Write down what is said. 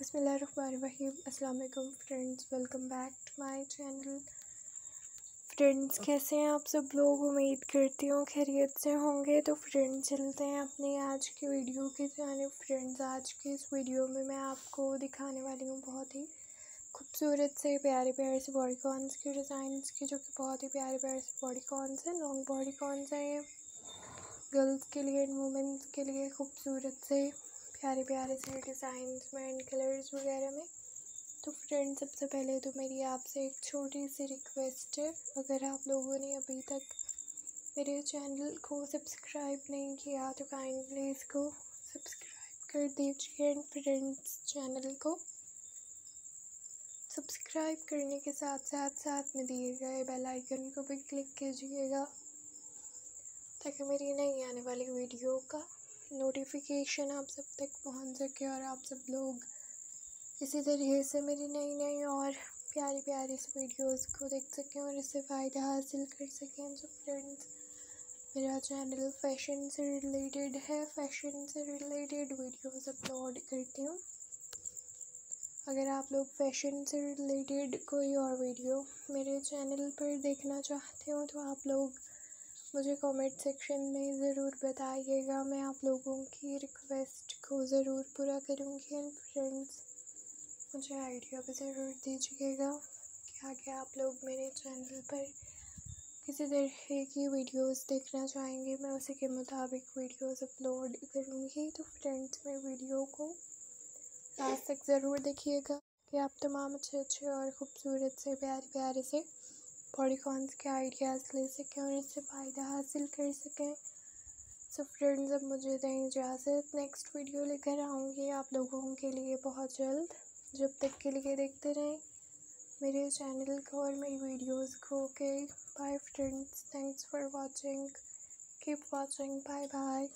बसमीम अल्लाम friends, welcome back to my channel. Friends, कैसे हैं आप सब लोग? उम्मीद करती हूँ खैरियत से होंगे। तो फ्रेंड्स, चलते हैं अपनी आज की वीडियो के जाने फ्रेंड्स, आज के इस वीडियो में मैं आपको दिखाने वाली हूँ बहुत ही खूबसूरत से प्यारे प्यारे से बॉडी कॉन्स के डिज़ाइंस की, जो कि बहुत ही प्यारे प्यारे से बॉडी कॉन्स हैं लॉन्ग बॉडी कॉन्स हैं ये। गर्ल्स के लिए एंड वुमेंस के लिए खूबसूरत से। प्यारे प्यारे से डिज़ाइंस में एंड कलर्स वगैरह में। तो फ्रेंड सबसे पहले तो मेरी आपसे एक छोटी सी रिक्वेस्ट है। अगर आप लोगों ने अभी तक मेरे चैनल को सब्सक्राइब नहीं किया तो काइंडली इसको सब्सक्राइब कर दीजिए एंड फ्रेंड्स चैनल को। सब्सक्राइब करने के साथ साथ साथ में दिए गए बेल आइकन को भी क्लिक कीजिएगा, ताकि मेरी नई आने वाली वीडियो का नोटिफिकेशन आप सब तक पहुँच सके और आप सब लोग इसी तरीके से मेरी नई नई और प्यारी प्यारी वीडियोस को देख सकें और इससे फ़ायदा हासिल कर सकें। तो फ्रेंड्स मेरा चैनल फ़ैशन से रिलेटेड है। फ़ैशन से रिलेटेड वीडियोस अपलोड करती हूँ। अगर आप लोग फ़ैशन से रिलेटेड कोई और वीडियो मेरे चैनल पर देखना चाहते हो तो आप लोग मुझे कमेंट सेक्शन में ज़रूर बताइएगा। मैं आप लोगों की रिक्वेस्ट को ज़रूर पूरा करूँगी एंड फ्रेंड्स मुझे आइडिया भी ज़रूर दीजिएगा कि आगे आप लोग मेरे चैनल पर किसी तरह की वीडियोस देखना चाहेंगे। मैं उसी के मुताबिक वीडियोस अपलोड करूँगी। तो फ्रेंड्स मेरे वीडियो को लास्ट तक ज़रूर देखिएगा कि आप तमाम अच्छे अच्छे और ख़ूबसूरत से प्यारे प्यारे से पॉलीकॉन्स के आइडियाज़ ले सकें और इससे फ़ायदा हासिल कर सकें। सो फ्रेंड्स अब मुझे दें इजाज़त। नेक्स्ट वीडियो लेकर आऊँगी आप लोगों के लिए बहुत जल्द। जब तक के लिए देखते रहें मेरे चैनल को और मेरी वीडियोस को okay bye friends thanks for watching keep watching bye bye